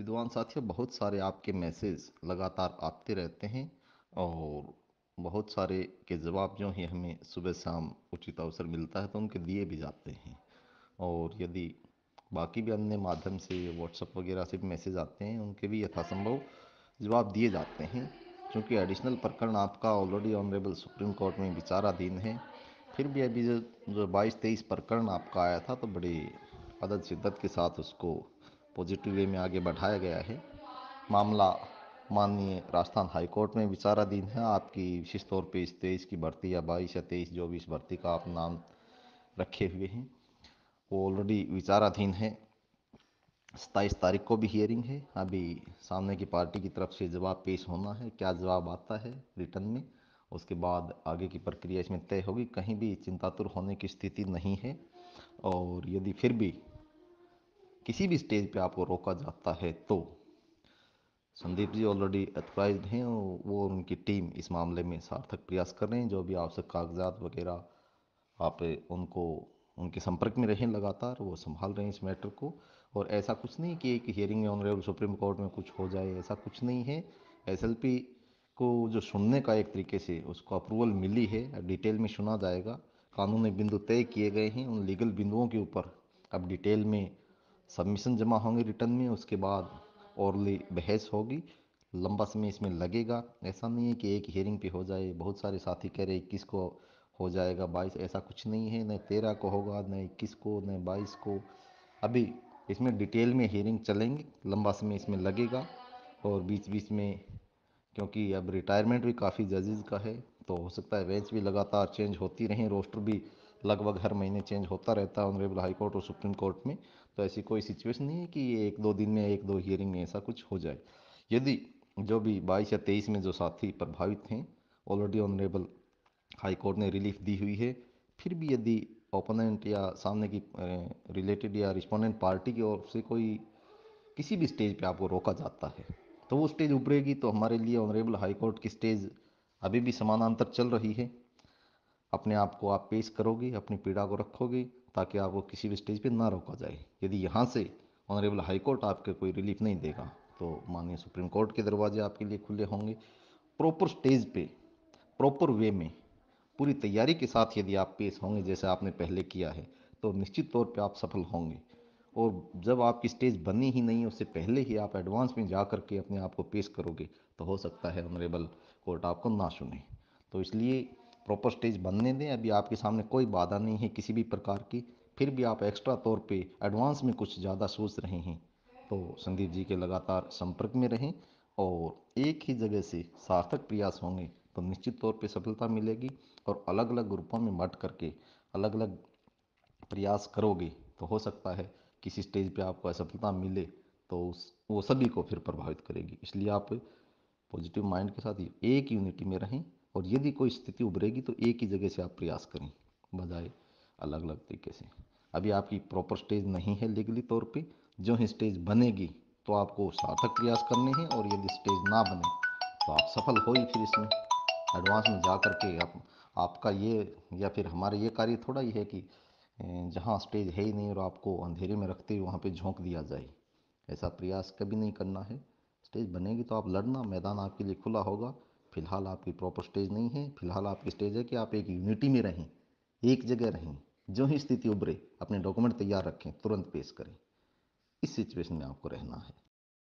विद्वान साथियों, बहुत सारे आपके मैसेज लगातार आते रहते हैं और बहुत सारे के जवाब जो हैं हमें सुबह शाम उचित अवसर मिलता है तो उनके दिए भी जाते हैं। और यदि बाकी भी अन्य माध्यम से व्हाट्सअप वगैरह से भी मैसेज आते हैं, उनके भी यथासंभव जवाब दिए जाते हैं। क्योंकि एडिशनल प्रकरण आपका ऑलरेडी ऑनरेबल सुप्रीम कोर्ट में विचाराधीन है, फिर भी अभी जो जो बाईस तेईस प्रकरण आपका आया था तो बड़ी अदद शिद्दत के साथ उसको पॉजिटिव वे में आगे बढ़ाया गया है। मामला माननीय राजस्थान हाई कोर्ट में विचाराधीन है। आपकी विशेष तौर पे इस तेईस की भर्ती या बाईस या तेईस जो भी इस भर्ती का आप नाम रखे हुए हैं। वो ऑलरेडी विचाराधीन है। सताईस तारीख को भी हियरिंग है। अभी सामने की पार्टी की तरफ़ से जवाब पेश होना है। क्या जवाब आता है रिटर्न में? उसके बाद आगे की प्रक्रिया इसमें तय होगी। कहीं भी चिंतातुर होने की स्थिति नहीं है। और यदि फिर भी किसी भी स्टेज पे आपको रोका जाता है तो संदीप जी ऑलरेडी अथोराइज हैं वो और उनकी टीम इस मामले में सार्थक प्रयास कर रहे हैं, जो भी आपसे कागजात वगैरह आप उनको, उनके संपर्क में रहें लगातार, वो संभाल रहे हैं इस मैटर को। और ऐसा कुछ नहीं कि एक हियरिंग में ऑनरेबल सुप्रीम कोर्ट में कुछ हो जाए, ऐसा कुछ नहीं है। एसएलपी को जो सुनने का एक तरीके से उसको अप्रूवल मिली है डिटेल में सुना जाएगा। कानूनी बिंदु तय किए गए हैं, उन लीगल बिंदुओं के ऊपर अब डिटेल में सबमिशन जमा होंगे रिटर्न में, उसके बाद औरली बहस होगी। लंबा समय इसमें लगेगा। ऐसा नहीं है कि एक हियरिंग पे हो जाए। बहुत सारे साथी कह रहे इक्कीस को हो जाएगा बाईस। ऐसा कुछ नहीं है। न तेरह को होगा, न इक्कीस को, न बाईस को। अभी इसमें डिटेल में हियरिंग चलेंगे। लंबा समय इसमें लगेगा। और बीच बीच में, क्योंकि अब रिटायरमेंट भी काफ़ी जजेज का है तो हो सकता है बेंच भी लगातार चेंज होती रहें। रोस्टर भी लगभग हर महीने चेंज होता रहता है ऑनरेबल हाई कोर्ट और सुप्रीम कोर्ट में तो ऐसी कोई सिचुएशन नहीं है कि ये एक दो दिन में, एक दो हियरिंग में ऐसा कुछ हो जाए। यदि जो भी बाईस या तेईस में जो साथी प्रभावित हैं, ऑलरेडी ऑनरेबल हाई कोर्ट ने रिलीफ दी हुई है, फिर भी यदि ओपोनेंट या सामने की रिलेटेड या रिस्पोंडेंट पार्टी की ओर से कोई, किसी भी स्टेज पे आपको रोका जाता है तो वो स्टेज उभरेगी तो हमारे लिए ऑनरेबल हाई कोर्ट की स्टेज अभी भी समानांतर चल रही है। अपने आप को आप पेश करोगे, अपनी पीड़ा को रखोगे, ताकि आपको किसी भी स्टेज पे ना रोका जाए। यदि यहाँ से ऑनरेबल हाई कोर्ट आपके कोई रिलीफ नहीं देगा तो माननीय सुप्रीम कोर्ट के दरवाजे आपके लिए खुले होंगे। प्रॉपर स्टेज पे प्रॉपर वे में, पूरी तैयारी के साथ यदि आप पेश होंगे, जैसे आपने पहले किया है तो निश्चित तौर पे आप सफल होंगे। और जब आपकी स्टेज बनी ही नहीं, उससे पहले ही आप एडवांस में जा करके अपने आप को पेश करोगे तो हो सकता है ऑनरेबल कोर्ट आपको ना सुने तो इसलिए प्रॉपर स्टेज बनने दें। अभी आपके सामने कोई बाधा नहीं है किसी भी प्रकार की। फिर भी आप एक्स्ट्रा तौर पे एडवांस में कुछ ज़्यादा सोच रहे हैं। तो संदीप जी के लगातार संपर्क में रहें और एक ही जगह से सार्थक प्रयास होंगे तो निश्चित तौर पे सफलता मिलेगी और अलग अलग ग्रुपों में मट करके अलग अलग प्रयास करोगे तो हो सकता है किसी स्टेज पे आपको असफलता मिले तो उस, वो सभी को फिर प्रभावित करेगी। इसलिए आप पॉजिटिव माइंड के साथ एक यूनिटी में रहें। और यदि कोई स्थिति उभरेगी तो एक ही जगह से आप प्रयास करें, बजाय अलग अलग तरीके से। अभी आपकी प्रॉपर स्टेज नहीं है लीगली तौर पे। जो ही स्टेज बनेगी तो आपको सार्थक प्रयास करने हैं, और यदि स्टेज ना बने तो आप सफल हो ही फिर इसमें। एडवांस में जा कर के आप, आपका ये, या फिर हमारा ये कार्य थोड़ा ही है कि जहाँ स्टेज है ही नहीं, और आपको अंधेरे में रखते हुए वहाँ पर झोंक दिया जाए। ऐसा प्रयास कभी नहीं करना है। स्टेज बनेगी तो आप लड़ना, मैदान आपके लिए खुला होगा। फ़िलहाल आपकी प्रॉपर स्टेज नहीं है। फ़िलहाल आपकी स्टेज है कि आप एक यूनिटी में रहें, एक जगह रहें, जो ही स्थिति उभरे, अपने डॉक्यूमेंट तैयार रखें, तुरंत पेश करें। इस सिचुएशन में आपको रहना है।